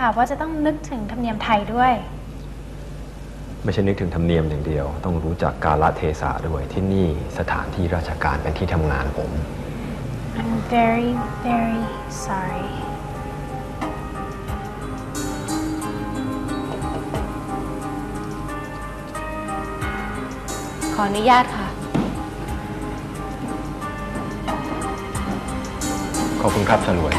ค่ะว่าจะต้องนึกถึงธรรมเนียมไทยด้วย ไม่ใช่นึกถึงธรรมเนียมอย่างเดียว ต้องรู้จักกาลเทศะด้วยที่นี่สถานที่ราชการเป็นที่ทำงานผม I'm very very sorry ขออนุญาตค่ะ ขอบคุณครับฉลวย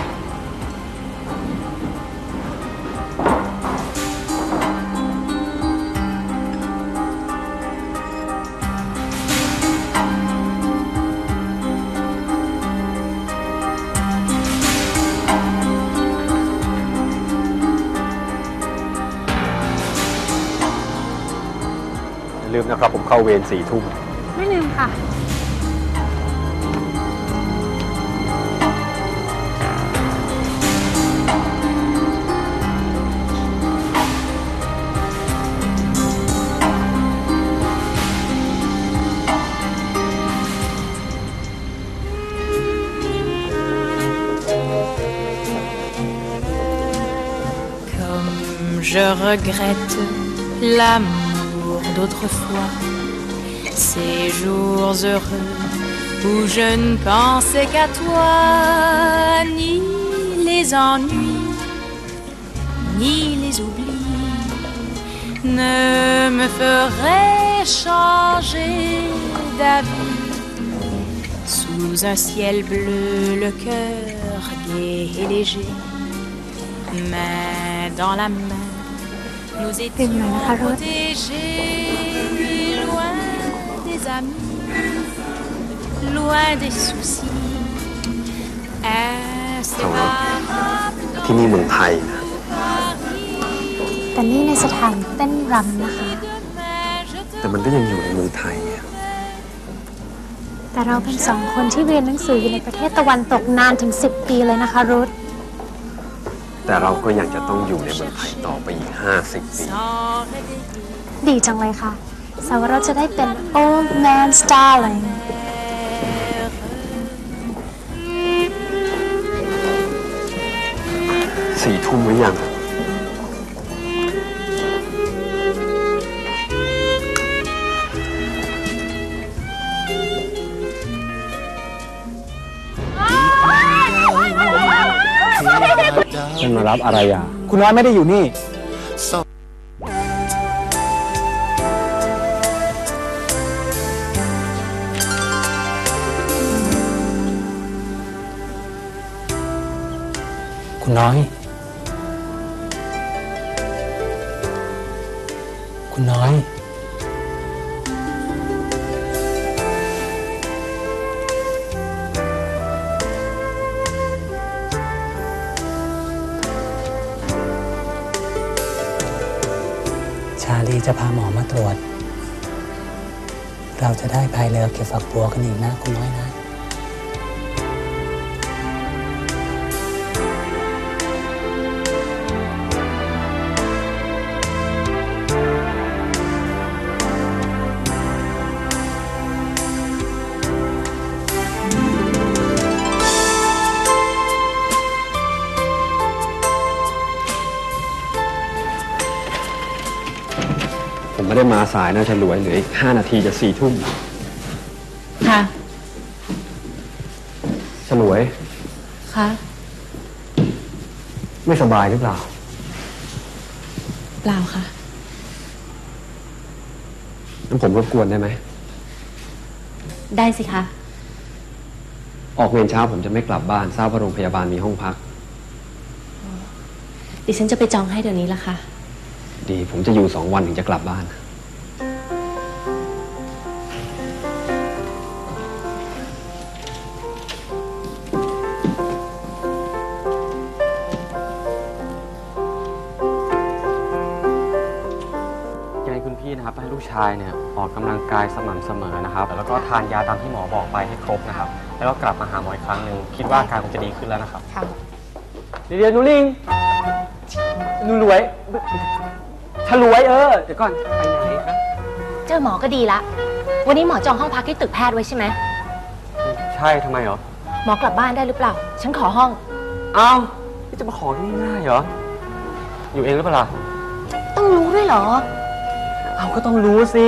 มนะครับ ผมเข้าเวรสี่ทุ่ม ไม่ลืมค่ะ Comme je regrette l'amour d'autrefois, ces jours heureux où je ne pensais qu'à toi, ni les ennuis, ni les oublis ne me feraient changer d'avis. Sous un ciel bleu, le cœur gai et léger main dans la main, nous étions protégés, loin des amis, loin des soucis, inséparables ที่นี่เมืองไทยนะแต่นี่ในสถานเต้นรำนะคะ Demain, je te แต่มันก็ยังอยู่ในเมืองไทยอะแต่เราเป็นสองคนที่เรียนหนังสืออยู่ในประเทศตะวันตกนานถึง10ปีเลยนะคะรุธ แต่เราก็ยังจะต้องอยู่ในเมืองไทยต่อไปอีก 50 ปี sans réveiller. ดีจังเลยค่ะสาวเราจะได้เป็น old man's darling สี่ทุ่มหรือยัง มารับอะไรอะ คุณน้อยไม่ได้อยู่นี่ คุณน้อย คุณน้อย จะพาหมอมาตรวจ เราจะได้พายเรือเก็บฝักบัวกันอีกนะคุณน้อยนะ ผมไม่ได้มาสายนะฉลวยเหลืออีก5นาทีจะสี่ทุ่มค่ะ ฉลวยค่ะ ไม่สบายหรือเปล่า เปล่าค่ะ งั้นผมรบกวนได้ไหม ได้สิคะ ออกเวรเช้าผมจะไม่กลับบ้านทราบว่าโรงพยาบาลมีห้องพัก ดิฉันจะไปจองให้เดี๋ยวนี้ละค่ะ ดี ผมจะอยู่สองวันถึงจะกลับบ้าน ยังไงคุณพี่นะครับให้ลูกชายเนี่ยออกกำลังกายสม่ำเสมอนะครับ แล้วก็ทานยาตามที่หมอบอกไปให้ครบนะครับ แล้วก็กลับมาหาหมออีกครั้งหนึ่งคิดว่าอาการคงจะดีขึ้นแล้วนะครับ ค่ะ เดี๋ยวหนูลิงหนูรวย ฉลวยเออ เดี๋ยวก่อน ไปไหนฮะเจอหมอก็ดีละ วันนี้หมอจองห้องพักที่ตึกแพทย์ไว้ใช่ไหม ใช่ทำไมเหรอ หมอกลับบ้านได้หรือเปล่า ฉันขอห้องเอ้านี่จะมาขอที่นี่ง่ายเหรอ อยู่เองหรือเปล่าล่ะต้องรู้ด้วยเหรอ เอาก็ต้องรู้สิ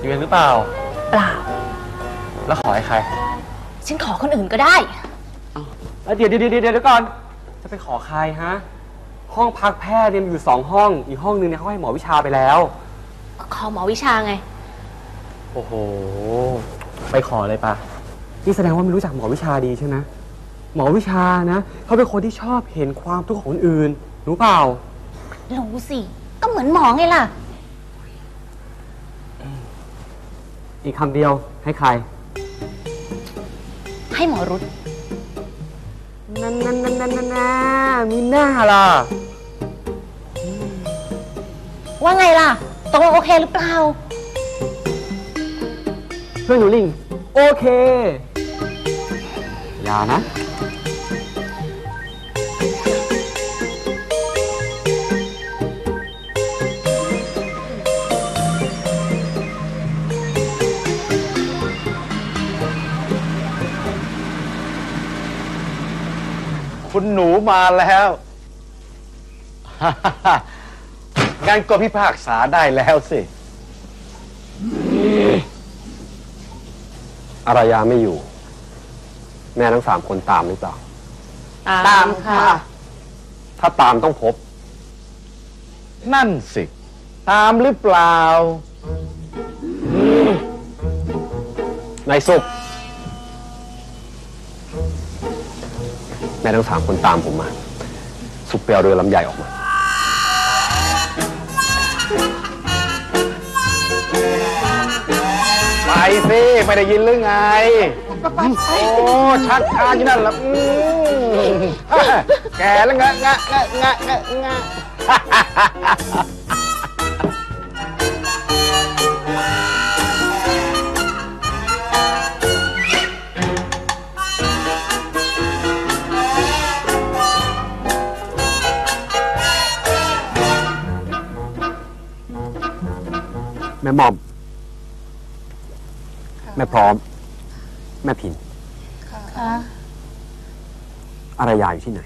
อยู่เองหรือเปล่า เปล่า แล้วขอให้ใครฉันขอคนอื่นก็ได้ เอ้ยเดี๋ยวเดี๋ยวเดี๋ยวเดี๋ยวก่อน จะไปขอใครฮะ ห้องพักแพทย์เนี่ยมีอยู่สองห้อง อีกห้องนึงเนี่ยเขาให้หมอวิชาไปแล้ว ขอหมอวิชาไง โอ้โห ไปขอเลยปะนี่แสดงว่าไม่รู้จักหมอวิชาดีใช่ไหมหมอวิชานะเขาเป็นคนที่ชอบเห็นความทุกข์ของคนอื่นรู้เปล่า รู้สิ ก็เหมือนหมอไงล่ะ อีกคำเดียวให้ใคร ให้หมอรุด นั่นนั่นนั่นนั่นนั่นนะมีหน้าล่ะ ว่าไงล่ะตกลงโอเคหรือเปล่า เพื่อนหนูลิง โอเค อย่านะ คุณหนูมาแล้ว งั้นก็พิพากษาได้แล้วสิ อารยาไม่อยู่ แม่ทั้งสามคนตามหรือเปล่า ตามค่ะ ถ้าตามต้องพบ นั่นสิ ตามหรือเปล่านายสุกแม่ทั้งสามคนตามผมมา สุกไปเอาเรือลำใหญ่ออกมา สิไม่ได้ยินหรือไง โอ้ชักชาอยู่นั่นละอืมแกแล้วงะงะงะงะงะงะแม่หมอม แม่พร้อม แม่พินอารยาอยู่ที่ไหน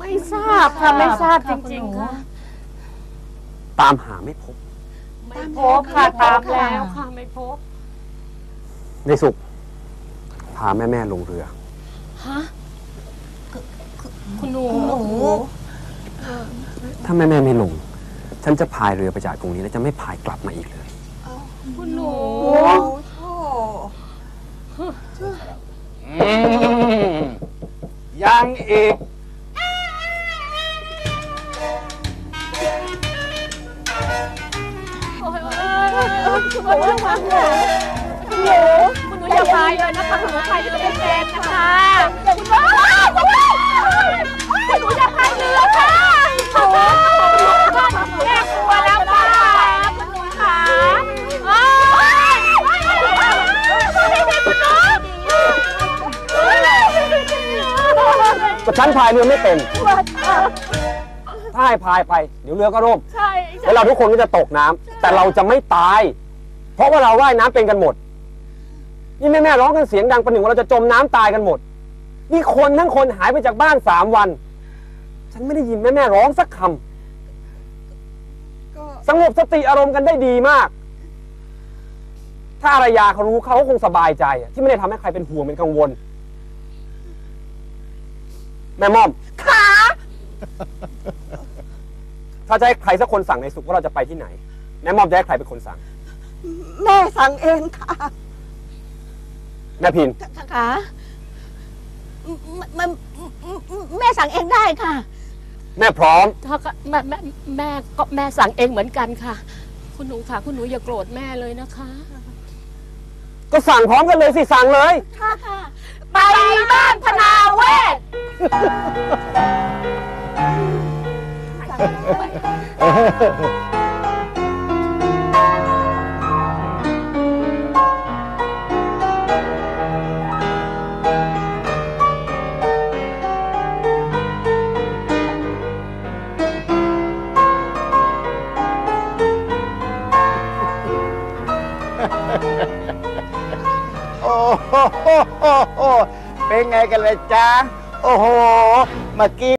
ไม่ทราบค่ะไม่ทราบจริงๆค่ะตามหาไม่พบ ไม่พบค่ะตามแล้วค่ะไม่พบ ในสุกพาแม่แม่ๆลงเรือคุณหนูถ้าแม่แม่ๆไม่ลง ฉันจะพายเรือไปจากตรงนี้แล้วจะไม่พายกลับมาอีกเลยคุณหนู อืมยังอีกคุณหนูคุณหนูอย่าพายเลยนะคะคุณหนูพายจะเป็นแฟนนะคะ ก็ฉันพายเรือไม่เป็น ถ้าให้พายไป เดี๋ยวเรือก็ร่ม ใช่แล้วเราทุกคนก็จะตกน้ำแต่เราจะไม่ตาย เพราะว่าเราว่ายน้ำเป็นกันหมด นี่แม่แม่ๆร้องกันเสียงดังประหนึ่งว่าเราจะจมน้ำตายกันหมด นี่คนทั้งคนหายไปจากบ้านสามวัน ฉันไม่ได้ยินแม่แม่ๆร้องสักคำสงบสติอารมณ์กันได้ดีมาก ถ้าอารยาเขารู้เขาก็คงสบายใจอะที่ไม่ได้ทำให้ใครเป็นห่วงเป็นกังวล แม่ม่อมขาถ้าจะให้ใครสักคนสั่งในสุขว่าเราจะไปที่ไหน แม่ม่อมจะให้ใครเป็นคนสั่ง แม่สั่งเองค่ะแม่พินค่ะแม่แม่สั่งเองได้ค่ะ แม่พร้อมถ้าก็แม่แม่แม่ก็แม่สั่งเองเหมือนกันค่ะ คุณหนูค่ะ คุณหนูอย่าโกรธแม่เลยนะคะ ก็สั่งพร้อมกันเลยสิสั่งเลย ค่ะค่ะ ไปบ้านพนาเวศ เป็นไงกันเลยจ๊ะ โอ้โห เมื่อกี้